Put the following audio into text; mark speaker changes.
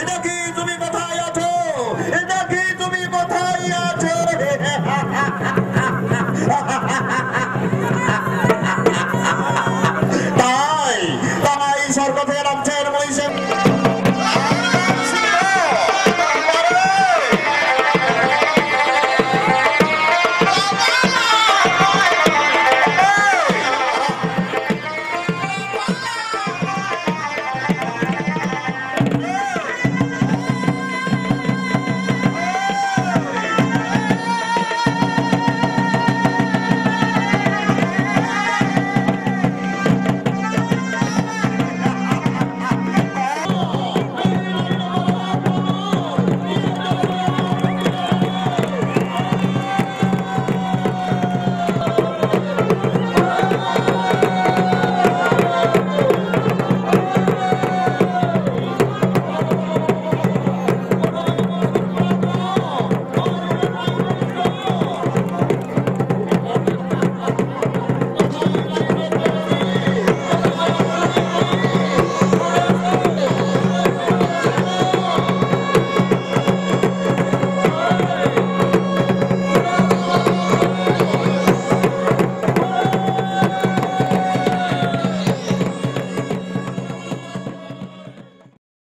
Speaker 1: and